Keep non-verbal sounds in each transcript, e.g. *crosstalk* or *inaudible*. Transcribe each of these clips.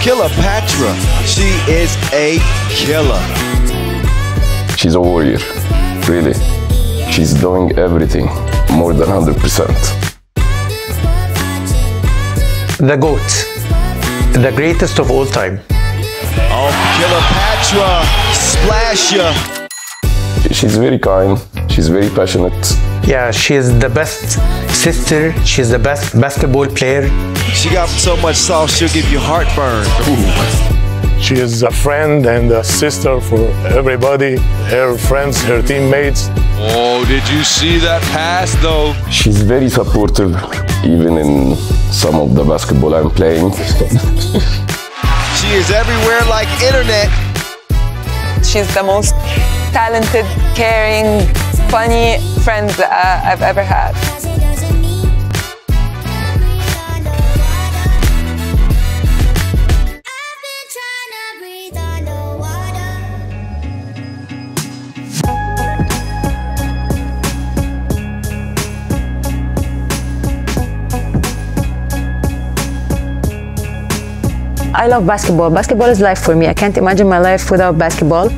Cleopatra. She is a killer. She's a warrior, really. She's doing everything more than 100%. The GOAT, the greatest of all time. Oh, Cleopatra. Splash ya. She's very kind, she's very passionate. Yeah, she is the best sister. She's the best basketball player. She got so much sauce, she'll give you heartburn. She is a friend and a sister for everybody, her friends, her teammates. Oh, did you see that pass though? She's very supportive, even in some of the basketball I'm playing. *laughs* She is everywhere like internet. She's the most talented, caring, funny friend uh, I've ever had. I love basketball. Basketball is life for me. I can't imagine my life without basketball.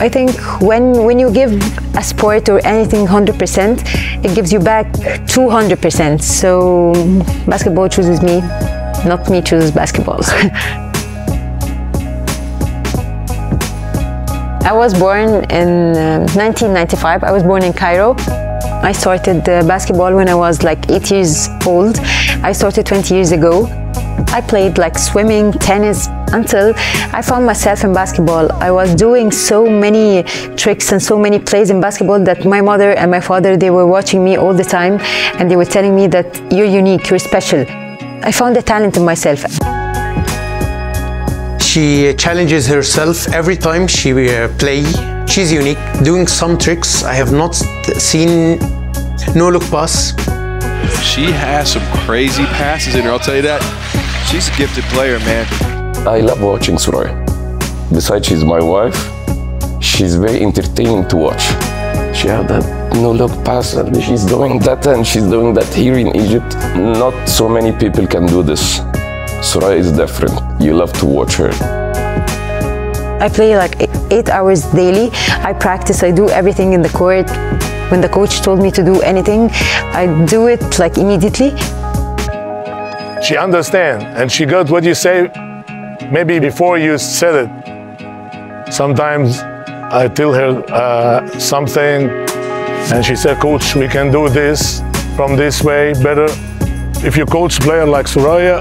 I think when when you give a sport or anything 100%, it gives you back 200%. So basketball chooses me, not me chooses basketball. *laughs* I was born in uh, 1995. I was born in Cairo. I started uh, basketball when I was like eight years old. I started 20 years ago. I played like swimming, tennis, until I found myself in basketball. I was doing so many tricks and so many plays in basketball that my mother and my father, they were watching me all the time and they were telling me that you're unique, you're special. I found a talent in myself. She challenges herself every time she uh, play. She's unique, doing some tricks I have not seen. No look pass. She has some crazy passes in her, I'll tell you that. She's a gifted player, man. I love watching Soraya. Besides, she's my wife. She's very entertaining to watch. She had that no-look pass, and she's doing that, and she's doing that here in Egypt. Not so many people can do this. Soraya is different. You love to watch her. I play like eight hours daily. I practice, I do everything in the court. When the coach told me to do anything, I do it like immediately. She understand and she got what you say maybe before you said it. Sometimes I tell her uh, something and she said, Coach, we can do this from this way better. If you coach player like Soraya,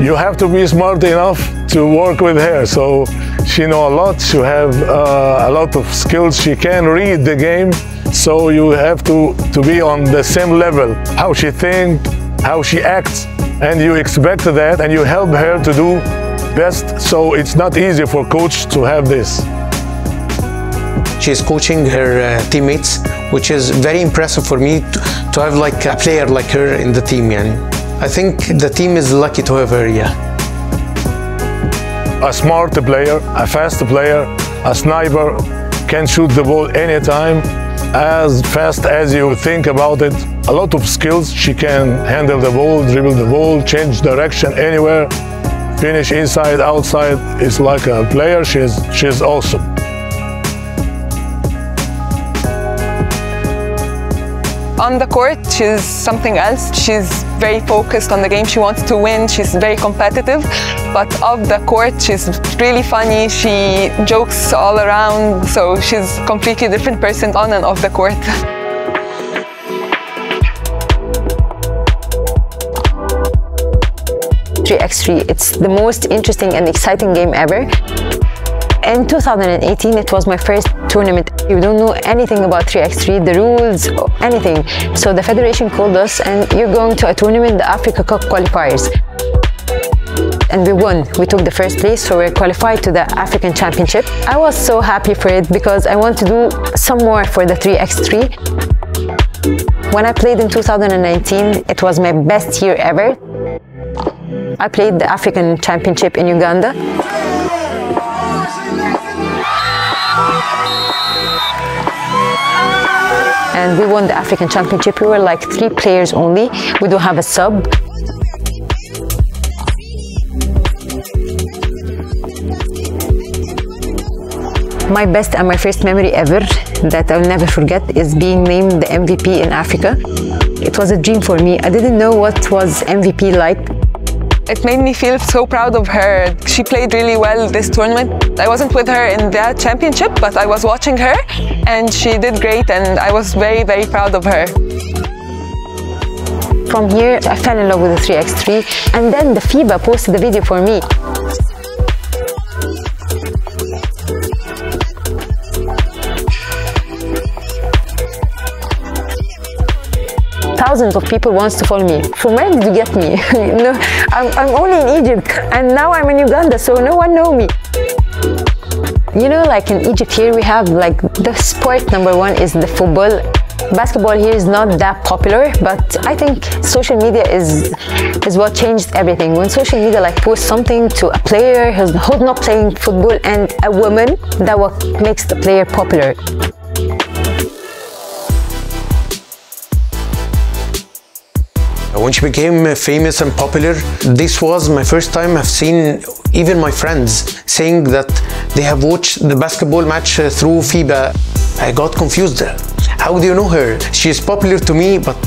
you have to be smart enough to work with her. So she know a lot, she have uh, a lot of skills, she can read the game. So you have to, to be on the same level, how she think, how she acts, and you expect that and you help her to do best. So it's not easy for coach to have this. She's coaching her uh, teammates, which is very impressive for me to, to have like a player like her in the team. Yani. I think the team is lucky to have her, yeah. A smart player, a fast player, a sniper, can shoot the ball anytime, as fast as you think about it. A lot of skills. She can handle the ball, dribble the ball, change direction anywhere, finish inside, outside. It's like a player. She's, she's awesome. On the court, she's something else. She's very focused on the game. She wants to win. She's very competitive. But off the court, she's really funny. She jokes all around. So she's completely different person on and off the court. *laughs* 3x3. It's the most interesting and exciting game ever. In 2018, it was my first tournament. You don't know anything about 3x3, the rules, anything. So the federation called us and you're going to a tournament, the Africa Cup qualifiers. And we won. We took the first place, so we're qualified to the African Championship. I was so happy for it because I want to do some more for the 3x3. When I played in 2019, it was my best year ever. I played the African Championship in Uganda. And we won the African Championship. We were like three players only. We don't have a sub. My best and my first memory ever that I'll never forget is being named the MVP in Africa. It was a dream for me. I didn't know what was MVP like. It made me feel so proud of her. She played really well this tournament. I wasn't with her in that championship, but I was watching her and she did great and I was very, very proud of her. From here, I fell in love with the 3x3 and then the FIBA posted the video for me. Thousands of people wants to follow me. From where did you get me? *laughs* no, I'm, I'm only in Egypt and now I'm in Uganda, so no one know me. You know, like in Egypt here, we have like the sport number one is the football. Basketball here is not that popular, but I think social media is is what changed everything. When social media like posts something to a player who's, not playing football and a woman, that what makes the player popular. When she became uh, famous and popular, this was my first time I've seen even my friends saying that they have watched the basketball match uh, through FIBA. I got confused. How do you know her? She is popular to me, but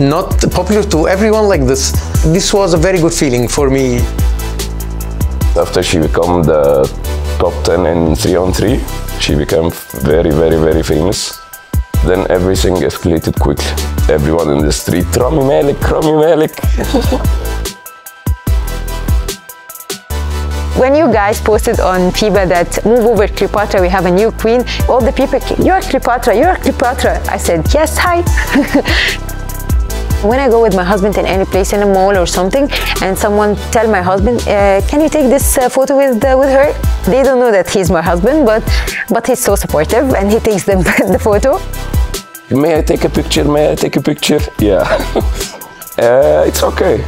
not popular to everyone like this. This was a very good feeling for me. After she became the top 10 in 3 on 3, she became very, very, very famous. Then everything escalated quickly. Everyone in the street, Rami Malek, Rami Malek. when you guys posted on FIBA that move over Cleopatra, we have a new queen, all the people, you're Cleopatra, you're Cleopatra. I said, yes, hi. *laughs* when I go with my husband in any place in a mall or something, and someone tell my husband, uh, "Can you take this uh, photo with uh, with her?" They don't know that he's my husband, but but he's so supportive, and he takes the, *laughs* the photo. May I take a picture? May I take a picture? Yeah. *laughs* uh, it's okay.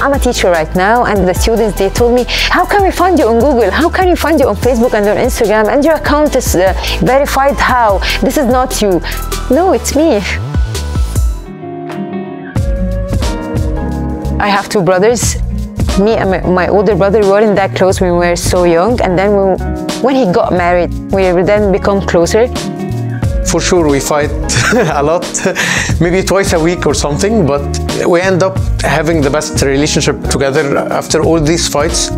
I'm a teacher right now, and the students they told me, "How can we find you on Google? How can we find you on Facebook and on Instagram? And your account is uh, verified. How? This is not you." No, it's me. I have two brothers. Me and my, older brother weren't that close when we were so young, and then we, when he got married, we then become closer. For sure, we fight *laughs* a lot, *laughs* maybe twice a week or something, but we end up having the best relationship together after all these fights.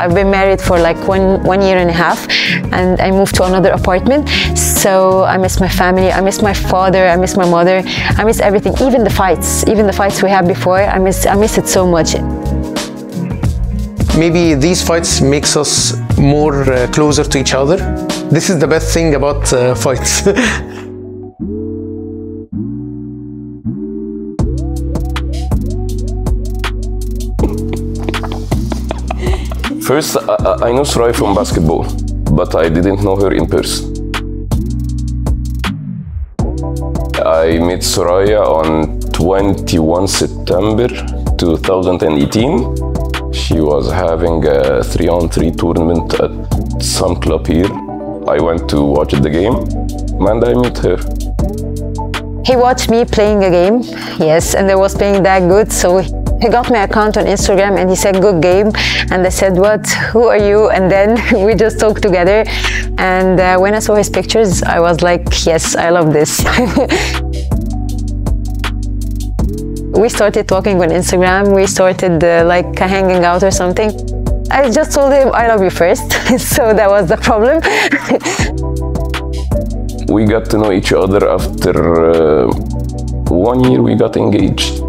I've been married for like one, one year and a half and I moved to another apartment. So I miss my family, I miss my father, I miss my mother, I miss everything, even the fights, even the fights we had before, I miss, I miss it so much. Maybe these fights makes us more uh, closer to each other. This is the best thing about uh, fights. *laughs* First, I, I know Soraya from basketball, but I didn't know her in person. I met Soraya on 21 September 2018. She was having a three on three tournament at some club here. I went to watch the game and I met her. He watched me playing a game, yes, and I was playing that good, so he got my account on Instagram and he said, good game. And I said, what, who are you? And then *laughs* we just talked together. And uh, when I saw his pictures, I was like, yes, I love this. *laughs* we started talking on Instagram. We started uh, like hanging out or something. I just told him, I love you first. *laughs* so that was the problem. we got to know each other after uh, one year we got engaged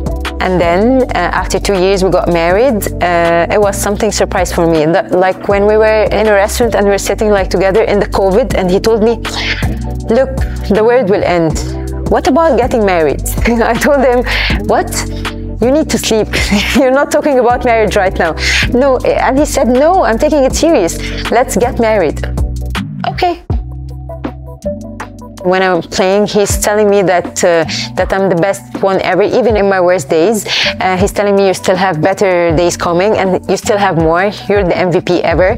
and then uh, after two years we got married uh, it was something surprise for me like when we were in a restaurant and we were sitting like together in the covid and he told me look the world will end what about getting married *laughs* i told him what you need to sleep. *laughs* You're not talking about marriage right now. No, and he said, no, I'm taking it serious. Let's get married. Okay. When I'm playing, he's telling me that uh, that I'm the best one ever, even in my worst days. Uh, he's telling me you still have better days coming and you still have more. You're the MVP ever.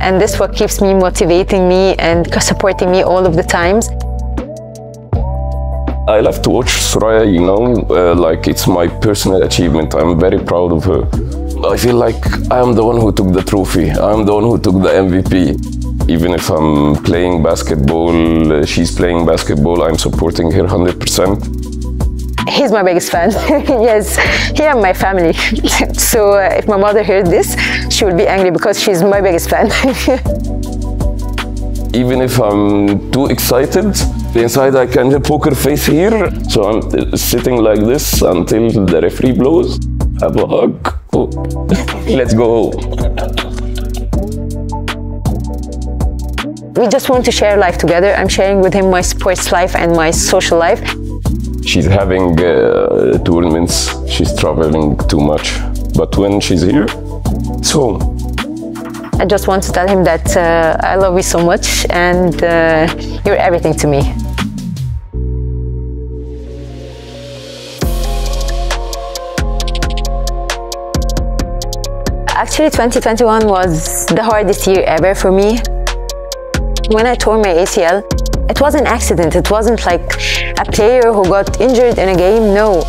And this what keeps me motivating me and supporting me all of the times. I love to watch Soraya, you know, uh, like it's my personal achievement. I'm very proud of her. I feel like I am the one who took the trophy. I am the one who took the MVP. Even if I'm playing basketball, uh, she's playing basketball, I'm supporting her 100%. He's my biggest fan. *laughs* yes, he and my family. *laughs* so uh, if my mother heard this, she would be angry because she's my biggest fan. *laughs* Even if I'm too excited, inside I can poker face here. So I'm sitting like this until the referee blows. Have a hug. Oh. Let's go home. We just want to share life together. I'm sharing with him my sports life and my social life. She's having uh, tournaments. She's traveling too much. But when she's here, it's home. I just want to tell him that uh, I love you so much and uh, you're everything to me. Actually, 2021 was the hardest year ever for me. When I tore my ACL, it was an accident. It wasn't like a player who got injured in a game. No.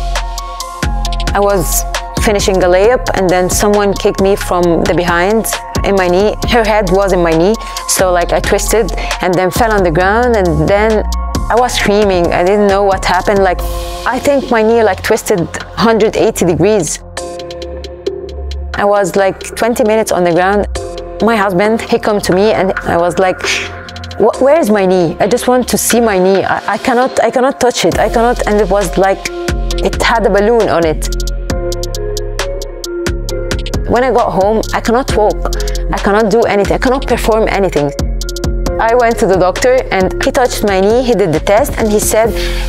I was finishing a layup and then someone kicked me from the behind in my knee. Her head was in my knee, so like I twisted and then fell on the ground and then I was screaming. I didn't know what happened. Like I think my knee like twisted 180 degrees. I was like 20 minutes on the ground. My husband, he come to me and I was like, where is my knee? I just want to see my knee. I, I cannot, I cannot touch it. I cannot, and it was like, it had a balloon on it. When I got home, I cannot walk. I cannot do anything. I cannot perform anything. I went to the doctor and he touched my knee, he did the test and he said,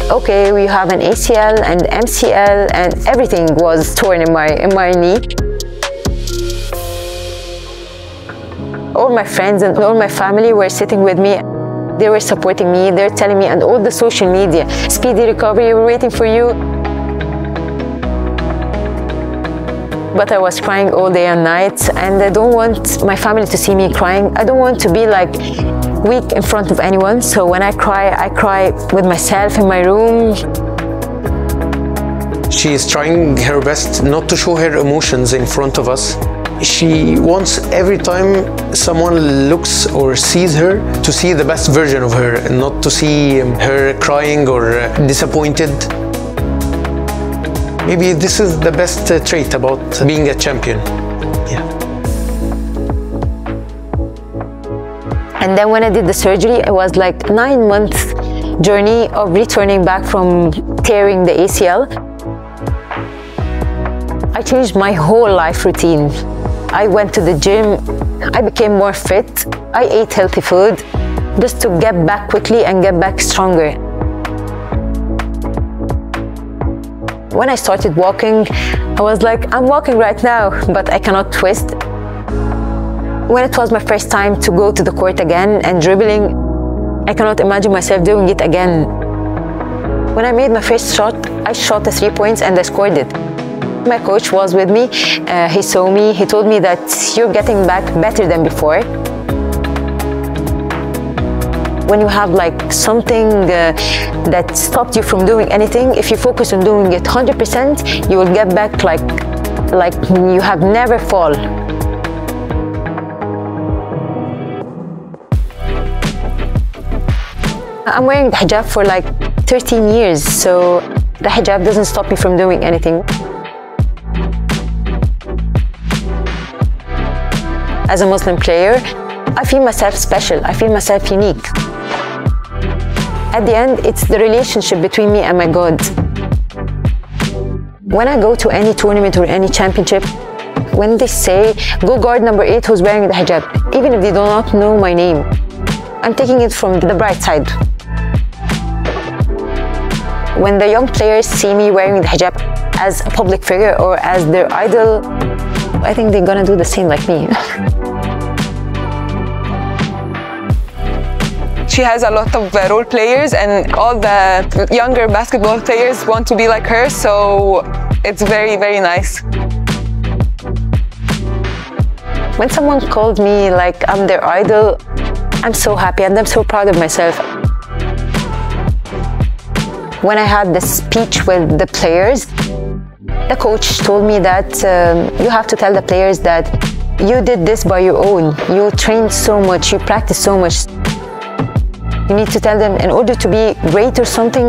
okay, we have an ACL and MCL and everything was torn in my, in my knee. All my friends and all my family were sitting with me. They were supporting me, they're telling me, and all the social media, speedy recovery, we're waiting for you. but I was crying all day and night and I don't want my family to see me crying. I don't want to be like weak in front of anyone. So when I cry, I cry with myself in my room. She is trying her best not to show her emotions in front of us. She wants every time someone looks or sees her to see the best version of her and not to see her crying or disappointed. Maybe this is the best uh, trait about being a champion. Yeah. And then when I did the surgery, it was like nine months journey of returning back from tearing the ACL. I changed my whole life routine. I went to the gym, I became more fit, I ate healthy food just to get back quickly and get back stronger. When I started walking, I was like, I'm walking right now, but I cannot twist. When it was my first time to go to the court again and dribbling, I cannot imagine myself doing it again. When I made my first shot, I shot the three points and I scored it. My coach was with me, uh, he saw me, he told me that you're getting back better than before when you have like something uh, that stopped you from doing anything, if you focus on doing it 100%, you will get back like, like you have never fall. I'm wearing the hijab for like 13 years, so the hijab doesn't stop me from doing anything. As a Muslim player, I feel myself special, I feel myself unique. At the end, it's the relationship between me and my God. When I go to any tournament or any championship, when they say, go guard number eight who's wearing the hijab, even if they do not know my name, I'm taking it from the bright side. When the young players see me wearing the hijab as a public figure or as their idol, I think they're gonna do the same like me. she has a lot of uh, role players and all the younger basketball players want to be like her so it's very very nice when someone called me like i'm their idol i'm so happy and i'm so proud of myself when i had the speech with the players The coach told me that um, you have to tell the players that you did this by your own. You trained so much, you practiced so much. You need to tell them in order to be great or something,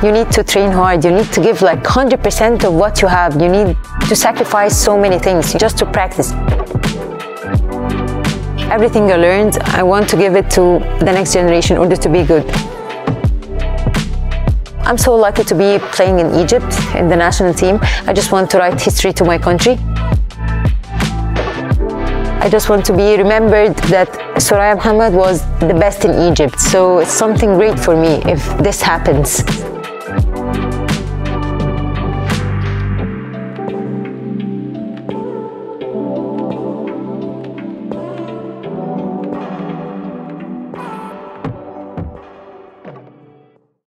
you need to train hard. You need to give like 100% of what you have. You need to sacrifice so many things just to practice. Everything I learned, I want to give it to the next generation in order to be good. I'm so lucky to be playing in Egypt in the national team. I just want to write history to my country. I just want to be remembered that Soraya Mohamed was the best in Egypt. So it's something great for me if this happens.